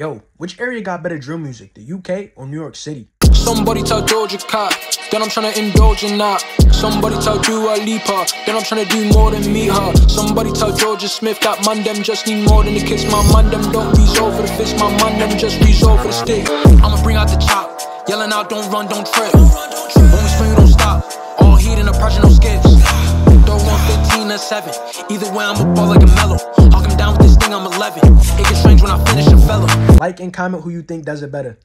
Yo, which area got better drill music, the UK or New York City? Somebody tell Doja Cat, then I'm tryna indulge in that. Somebody tell Dua Lipa, then I'm tryna do more than meet her. Somebody tell Jorja Smith that man them just need more than a kiss. My man them don't resolve for the fist, my man them just resolve for the stick. I'ma bring out the chop, yelling out, don't run, don't trip. When we swing, don't stop. All heat the pressure, no skips. Throw 115 or 7. Either way, I'm a ball like a mellow. Hawk him down with this thing, I'm 11. It gets strange when I finish a fella. Like and comment who you think does it better.